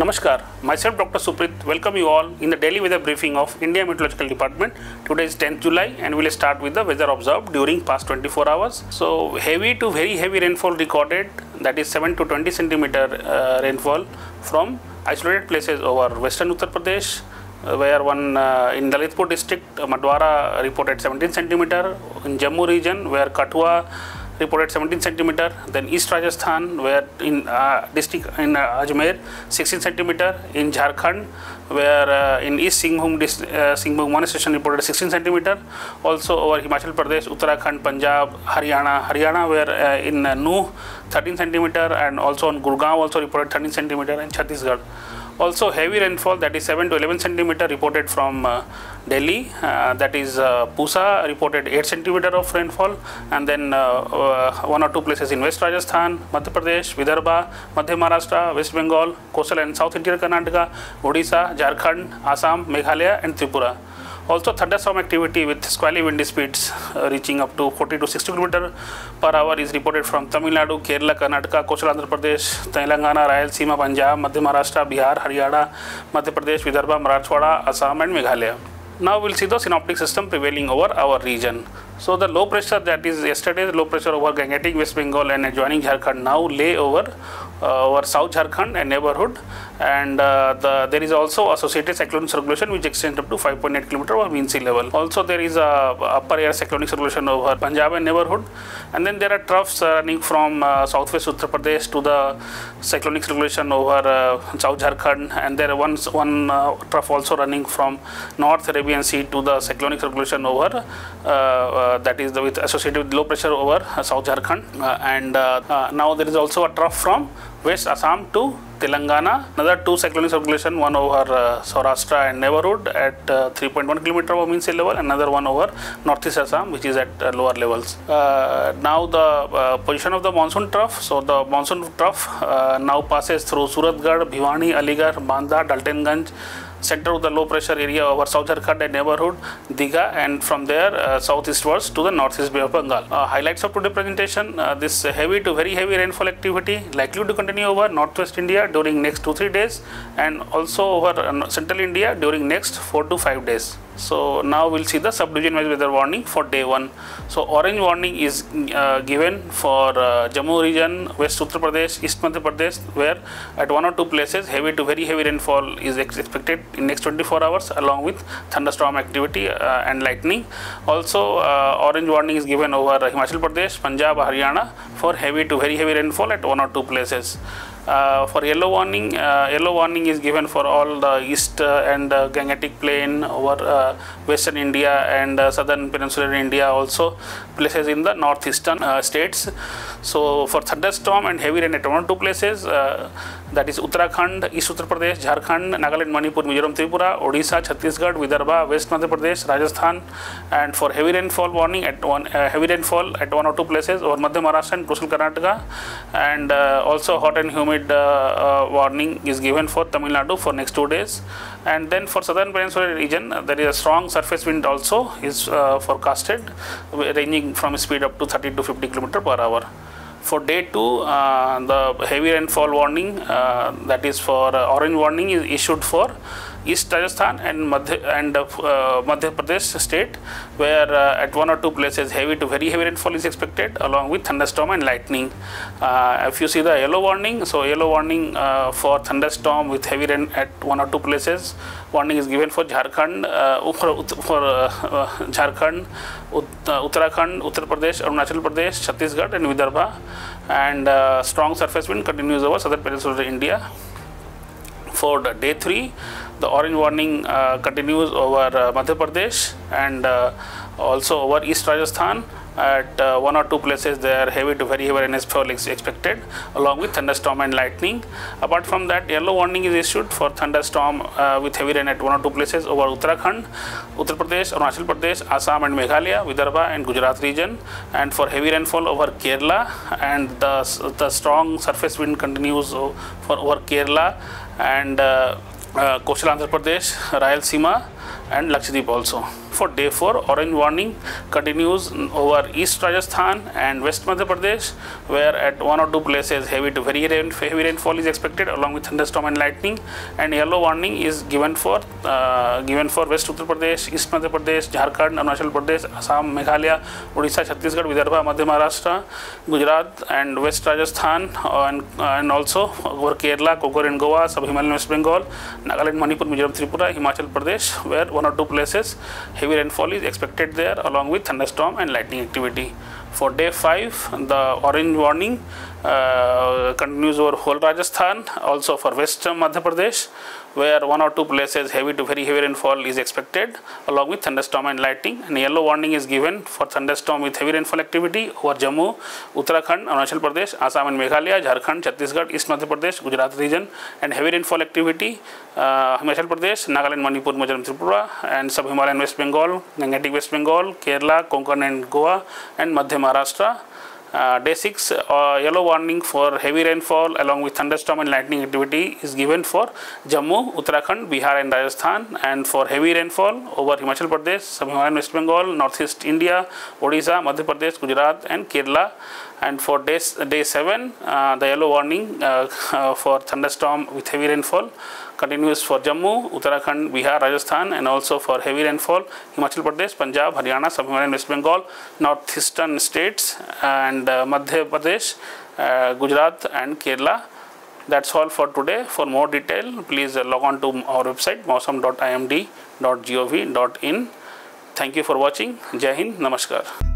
Namaskar, myself Dr. Suprit, welcome you all in the daily weather briefing of India Meteorological Department. Today is 10th July and we will start with the weather observed during past 24 hours. So heavy to very heavy rainfall recorded that is 7 to 20 centimeter uh, rainfall from isolated places over western Uttar Pradesh, uh, where one uh, in Lalitpur district, uh, Madwara reported 17 centimeter. In Jammu region, where Kathua reported 17 centimeter. Then East Rajasthan, where in uh, district in uh, Ajmer 16 centimeter. In Jharkhand, where uh, in East Singhbhum, uh, Singhbhum one station reported 16 centimeter. Also over Himachal Pradesh, Uttarakhand, Punjab, Haryana, Haryana, where uh, in uh, Nuh 13 centimeter, and also on Gurgaon also reported 13 centimeter, and Chhattisgarh. Also heavy rainfall that is 7 to 11 centimeter reported from uh, Delhi. Uh, that is uh, Pusa reported 8 centimeter of rainfall and then uh, uh, one or two places in West Rajasthan, Madhya Pradesh, Vidarbha, Madhya Maharashtra, West Bengal, coastal and South Interior Karnataka, Odisha, Jharkhand, Assam, Meghalaya and Tripura. Also thunderstorm activity with squally windy speeds uh, reaching up to 40 to 60 km per hour is reported from Tamil Nadu, Kerala, Karnataka, coastal Andhra Pradesh, Telangana, Rayalaseema, Punjab, Madhya Maharashtra, Bihar, Haryana, Madhya Pradesh, Vidarbha, Marathwada, Assam and Meghalaya. Now we'll see the synoptic system prevailing over our region. So the low pressure that is yesterday's low pressure over Gangetic West Bengal and adjoining Jharkhand now lay over uh, over South Jharkhand and neighborhood and uh, the, there is also associated cyclonic circulation which extends up to 5.8 km over mean sea level. Also there is a upper air cyclonic circulation over Punjab and neighborhood. And then there are troughs running from uh, southwest Uttar Pradesh to the cyclonic circulation over uh, South Jharkhand. And there one one uh, trough also running from North Arabian Sea to the cyclonic circulation over uh, uh, that is the, with associated with low pressure over South Jharkhand. And now there is also a trough from West Assam to Telangana. Another two cyclonic circulation, one over uh, Saurashtra and neighborhood at uh, 3.1 kilometer above mean sea level, another one over northeast Assam, which is at uh, lower levels. Uh, now the position of the monsoon trough. So the monsoon trough now passes through Suratgarh, Bhiwani, Aligarh, Banda, Daltonganj center of the low pressure area over South and neighborhood, Digha, and from there uh, southeastwards to the northeast Bay of Bengal. Uh, highlights of today's presentation: uh, this heavy to very heavy rainfall activity likely to continue over northwest India during next two three days, and also over uh, central India during next four to five days. So now we'll see the subdivision wise weather warning for day one. So orange warning is uh, given for uh, Jammu region, West Uttar Pradesh, East Madhya Pradesh, where at one or two places heavy to very heavy rainfall is ex- expected in next 24 hours, along with thunderstorm activity uh, and lightning. Also, uh, orange warning is given over Himachal Pradesh, Punjab, Haryana for heavy to very heavy rainfall at one or two places. Uh, for yellow warning, uh, yellow warning is given for all the east uh, and uh, Gangetic Plain over uh, western India and uh, southern peninsular India, also places in the northeastern states. So for thunderstorm and heavy rain at one or two places, that is Uttarakhand, East Uttar Pradesh, Jharkhand, Nagaland, Manipur, Mizoram, Tripura, Odisha, Chhattisgarh, Vidarbha, West Madhya Pradesh, Rajasthan, and for heavy rainfall warning at one heavy rainfall at one or two places over Madhya Maharashtra and coastal Karnataka, and also hot and humid uh, uh, warning is given for Tamil Nadu for next two days, and then for southern peninsular region uh, there is a strong surface wind also is uh, forecasted, ranging from speed up to 30 to 50 km per hour. For day two, uh, the heavy rainfall warning, uh, that is for uh, orange warning, is issued for East Rajasthan and Madhya, and uh, Madhya Pradesh state, where uh, at one or two places heavy to very heavy rainfall is expected, along with thunderstorm and lightning. Uh, if you see the yellow warning, so yellow warning uh, for thunderstorm with heavy rain at one or two places. Warning is given for Jharkhand, uh, for, for uh, uh, Jharkhand, Ut, uh, Uttarakhand, Uttar Pradesh, Arunachal Pradesh, Chhattisgarh, and Vidarbha. And uh, strong surface wind continues over southern peninsula of India. For day three, the orange warning uh, continues over uh, Madhya Pradesh and uh, also over East Rajasthan. At uh, one or two places, there are heavy to very heavy rainfall is expected, along with thunderstorm and lightning. Apart from that, yellow warning is issued for thunderstorm uh, with heavy rain at one or two places over Uttarakhand, Uttar Pradesh, Arunachal Pradesh, Assam and Meghalaya, Vidarbha and Gujarat region, and for heavy rainfall over Kerala. And the, the strong surface wind continues for over Kerala and uh, uh, coastal Andhra Pradesh, Rayalaseema, and Lakshadweep also. For day 4 orange warning continues over east rajasthan and west madhya pradesh where at one or two places heavy to very rain, heavy rainfall is expected along with thunderstorm and lightning and yellow warning is given for uh, given for west uttar pradesh east madhya pradesh jharkhand arunachal pradesh assam meghalaya odisha chhattisgarh vidarbha madhya maharashtra gujarat and west rajasthan and, and also over kerala kokor and goa sub himalayan west bengal nagaland manipur mizoram tripura himachal pradesh where one or two places heavy rainfall is expected there along with thunderstorm and lightning activity for day 5 the orange warning uh, continues over whole Rajasthan, also for western Madhya Pradesh, where one or two places heavy to very heavy rainfall is expected, along with thunderstorm and lightning. And yellow warning is given for thunderstorm with heavy rainfall activity over Jammu, Uttarakhand, Arunachal Pradesh, Assam and Meghalaya, Jharkhand, Chhattisgarh, East Madhya Pradesh, Gujarat region, and heavy rainfall activity uh, Himachal Pradesh, Nagaland, Manipur, Mizoram, Tripura, and sub Himalayan West Bengal, Gangetic West Bengal, Kerala, Konkan and Goa, and Madhya Maharashtra. Uh, day 6 uh, yellow warning for heavy rainfall along with thunderstorm and lightning activity is given for Jammu, Uttarakhand, Bihar and Rajasthan and for heavy rainfall over Himachal Pradesh, Sub-Himalayan West Bengal, Northeast India, Odisha, Madhya Pradesh, Gujarat and Kerala and for day, day 7 uh, the yellow warning uh, for thunderstorm with heavy rainfall continues for Jammu, Uttarakhand, Bihar, Rajasthan and also for heavy rainfall Himachal Pradesh, Punjab, Haryana, Sub-Himalayan West Bengal, northeastern states and uh, Madhya Pradesh, uh, Gujarat and Kerala. That's all for today. For more detail, please uh, log on to our website mausam.imd.gov.in. Thank you for watching. Jai Hind. Namaskar.